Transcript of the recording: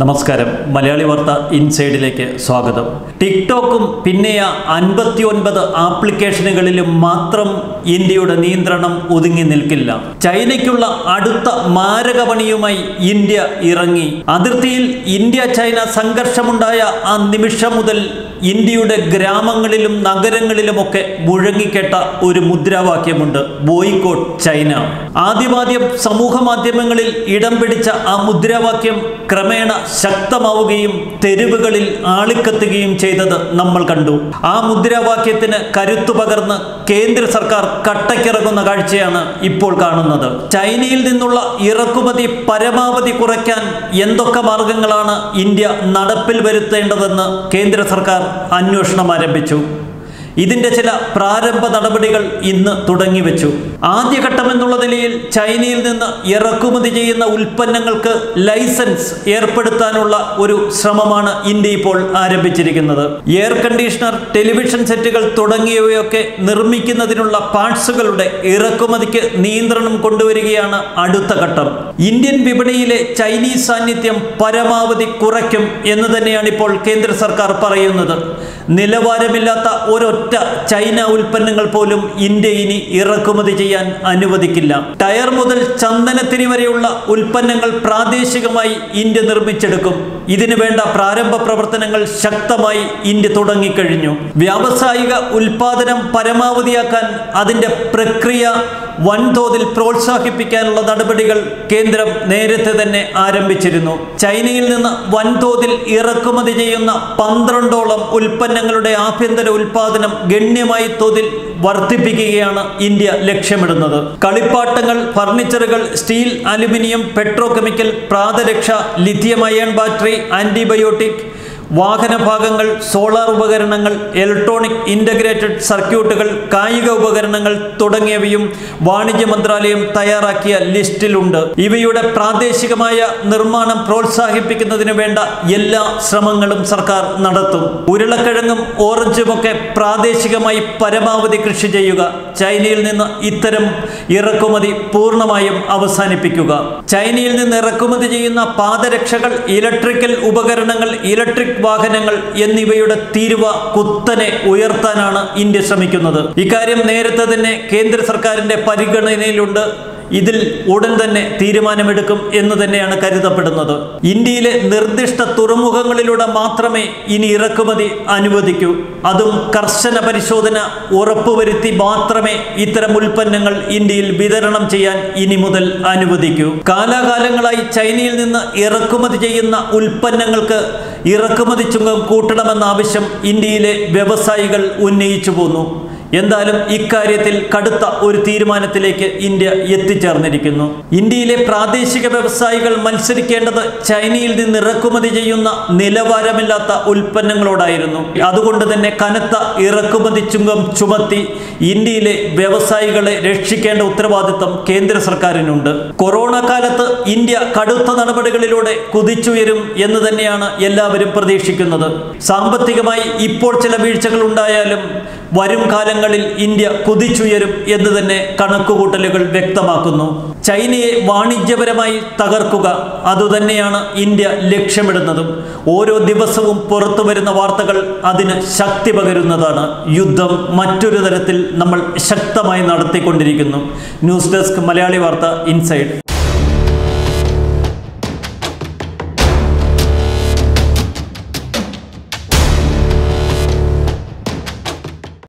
നമസ്കാരം. മലയാളി വാർത്ത ഇൻസൈഡിലേക്ക് സ്വാഗതം. ടിക്ടോക്കും പിന്നെ അൻപത്തി ഒൻപത് ആപ്ലിക്കേഷനുകളിലും മാത്രം ഇന്ത്യയുടെ നിയന്ത്രണം ഒതുങ്ങി നിൽക്കില്ല. ചൈനയ്ക്കുള്ള അടുത്ത മാരകപണിയുമായി ഇന്ത്യ ഇറങ്ങി. അതിർത്തിയിൽ ഇന്ത്യ ചൈന സംഘർഷമുണ്ടായ ആ നിമിഷം മുതൽ ഇന്ത്യയുടെ ഗ്രാമങ്ങളിലും നഗരങ്ങളിലുമൊക്കെ മുഴങ്ങിക്കേട്ട ഒരു മുദ്രാവാക്യമുണ്ട്. Boycott China. ആദ്യമാദ്യം സമൂഹ മാധ്യമങ്ങളിൽ ഇടം പിടിച്ച ആ മുദ്രാവാക്യം ക്രമേണ ശക്തമാവുകയും തെരുവുകളിൽ ആളിക്കത്തുകയും ചെയ്തത് നമ്മൾ കണ്ടു. ആ മുദ്രാവാക്യത്തിന് കരുത്തു പകർന്ന് കേന്ദ്ര സർക്കാർ കട്ടക്കിറങ്ങുന്ന കാഴ്ചയാണ് ഇപ്പോൾ കാണുന്നത്. ചൈനയിൽ നിന്നുള്ള ഇറക്കുമതി പരമാവധി കുറയ്ക്കാൻ എന്തൊക്കെ മാർഗങ്ങളാണ് ഇന്ത്യ നടപ്പിൽ വരുത്തേണ്ടതെന്ന് കേന്ദ്ര സർക്കാർ അന്വേഷണം ആരംഭിച്ചു. ഇതിന്റെ ചില പ്രാരംഭ നടപടികൾ ഇന്ന് തുടങ്ങി വെച്ചു. ആദ്യഘട്ടം എന്നുള്ള നിലയിൽ ചൈനയിൽ നിന്ന് ഇറക്കുമതി ചെയ്യുന്ന ഉൽപ്പന്നങ്ങൾക്ക് ലൈസൻസ് ഏർപ്പെടുത്താനുള്ള ഒരു ശ്രമമാണ് ഇന്ത്യ ഇപ്പോൾ ആരംഭിച്ചിരിക്കുന്നത്. എയർ കണ്ടീഷണർ ടെലിവിഷൻ സെറ്റുകൾ തുടങ്ങിയവയൊക്കെ നിർമ്മിക്കുന്നതിനുള്ള പാർട്സുകളുടെ ഇറക്കുമതിക്ക് നിയന്ത്രണം കൊണ്ടുവരികയാണ് അടുത്ത ഘട്ടം. ഇന്ത്യൻ വിപണിയിലെ ചൈനീസ് സാന്നിധ്യം പരമാവധി കുറയ്ക്കും എന്ന് തന്നെയാണ് ഇപ്പോൾ കേന്ദ്ര സർക്കാർ പറയുന്നത്. നിലവാരമില്ലാത്ത ഒരൊറ്റ ചൈന ഉൽപ്പന്നങ്ങൾ പോലും ഇന്ത്യ ഇനി ഇറക്കുമതി ചെയ്യാൻ അനുവദിക്കില്ല. ടയർ മുതൽ ചന്ദനത്തിരി വരെയുള്ള ഉൽപ്പന്നങ്ങൾ പ്രാദേശികമായി ഇന്ത്യ നിർമ്മിച്ചെടുക്കും. ഇതിനു വേണ്ട പ്രാരംഭ പ്രവർത്തനങ്ങൾ ശക്തമായി ഇന്ത്യ തുടങ്ങിക്കഴിഞ്ഞു. വ്യാവസായിക ഉൽപാദനം പരമാവധിയാക്കാൻ അതിന്റെ പ്രക്രിയ വൻതോതിൽ പ്രോത്സാഹിപ്പിക്കാനുള്ള നടപടികൾ കേന്ദ്രം നേരത്തെ തന്നെ ആരംഭിച്ചിരുന്നു. ചൈനയിൽ നിന്ന് വൻതോതിൽ ഇറക്കുമതി ചെയ്യുന്ന പന്ത്രണ്ടോളം ഉൽപ്പന്നങ്ങളുടെ ആഭ്യന്തര ഉൽപാദനം ഗണ്യമായി തോതിൽ വർദ്ധിപ്പിക്കുകയാണ് ഇന്ത്യ ലക്ഷ്യമിടുന്നത്. കളിപ്പാട്ടങ്ങൾ ഫർണിച്ചറുകൾ സ്റ്റീൽ അലുമിനിയം പെട്രോ കെമിക്കൽ പ്രാതരക്ഷ ലിഥിയം അയൺ ബാറ്ററി ആന്റിബയോട്ടിക് വാഹന ഭാഗങ്ങൾ സോളാർ ഉപകരണങ്ങൾ ഇലക്ട്രോണിക് ഇന്റഗ്രേറ്റഡ് സർക്യൂട്ടുകൾ കായിക ഉപകരണങ്ങൾ തുടങ്ങിയവയും വാണിജ്യ മന്ത്രാലയം തയ്യാറാക്കിയ ലിസ്റ്റിലുണ്ട്. ഇവയുടെ പ്രാദേശികമായ നിർമ്മാണം പ്രോത്സാഹിപ്പിക്കുന്നതിന് വേണ്ട എല്ലാ ശ്രമങ്ങളും സർക്കാർ നടത്തും. ഉരുളക്കിഴങ്ങും ഓറഞ്ചുമൊക്കെ പ്രാദേശികമായി പരമാവധി കൃഷി ചെയ്യുക ചൈനയിൽ നിന്ന് ഇത്തരം ഇറക്കുമതി പൂർണമായും അവസാനിപ്പിക്കുക. ചൈനയിൽ നിന്ന് ഇറക്കുമതി ചെയ്യുന്ന പാദരക്ഷകൾ ഇലക്ട്രിക്കൽ ഉപകരണങ്ങൾ ഇലക്ട്രിക് വാഹനങ്ങൾ എന്നിവയുടെ തീരുവ കുത്തനെ ഉയർത്താനാണ് ഇന്ത്യ ശ്രമിക്കുന്നത്. ഇക്കാര്യം നേരത്തെ തന്നെ കേന്ദ്ര സർക്കാരിന്റെ പരിഗണനയിലുണ്ട്. ഇതിൽ ഉടൻ തന്നെ തീരുമാനമെടുക്കും എന്ന് തന്നെയാണ് കരുതപ്പെടുന്നത്. ഇന്ത്യയിലെ നിർദ്ദിഷ്ട തുറമുഖങ്ങളിലൂടെ മാത്രമേ ഇനി ഇറക്കുമതി അനുവദിക്കൂ. അതും കർശന പരിശോധന ഉറപ്പുവരുത്തി മാത്രമേ ഇത്തരം ഉൽപ്പന്നങ്ങൾ ഇന്ത്യയിൽ വിതരണം ചെയ്യാൻ ഇനി മുതൽ അനുവദിക്കൂ. കാലാകാലങ്ങളായി ചൈനയിൽ നിന്ന് ഇറക്കുമതി ചെയ്യുന്ന ഉൽപ്പന്നങ്ങൾക്ക് ഇറക്കുമതി ചുങ്കം കൂട്ടണമെന്ന ആവശ്യം ഇന്ത്യയിലെ വ്യവസായികൾ ഉന്നയിച്ചു പോന്നു. എന്തായാലും ഇക്കാര്യത്തിൽ കടുത്ത ഒരു തീരുമാനത്തിലേക്ക് ഇന്ത്യ എത്തിച്ചേർന്നിരിക്കുന്നു. ഇന്ത്യയിലെ പ്രാദേശിക വ്യവസായികൾ മത്സരിക്കേണ്ടത് ചൈനയിൽ നിന്ന് ഇറക്കുമതി ചെയ്യുന്ന നിലവാരമില്ലാത്ത ഉൽപ്പന്നങ്ങളോടായിരുന്നു. അതുകൊണ്ട് തന്നെ കനത്ത ഇറക്കുമതി ചുങ്കം ചുമത്തി ഇന്ത്യയിലെ വ്യവസായികളെ രക്ഷിക്കേണ്ട ഉത്തരവാദിത്തം കേന്ദ്ര സർക്കാരിനുണ്ട്. കൊറോണ കാലത്ത് ഇന്ത്യ കടുത്ത നടപടികളിലൂടെ കുതിച്ചുയരും എന്ന് തന്നെയാണ് എല്ലാവരും പ്രതീക്ഷിക്കുന്നത്. സാമ്പത്തികമായി ഇപ്പോൾ ചില വീഴ്ചകൾ ഉണ്ടായാലും വരും കാലങ്ങളിൽ ഇന്ത്യ കുതിച്ചുയരും എന്ന് തന്നെ കണക്കുകൂട്ടലുകൾ വ്യക്തമാക്കുന്നു. ചൈനയെ വാണിജ്യപരമായി തകർക്കുക അതുതന്നെയാണ് ഇന്ത്യ ലക്ഷ്യമിടുന്നതും. ഓരോ ദിവസവും പുറത്തു വരുന്ന വാർത്തകൾ അതിന് ശക്തി പകരുന്നതാണ്. യുദ്ധം മറ്റൊരു തരത്തിൽ നമ്മൾ ശക്തമായി നടത്തിക്കൊണ്ടിരിക്കുന്നു. ന്യൂസ് ഡെസ്ക് മലയാളി വാർത്ത ഇൻസൈഡ്.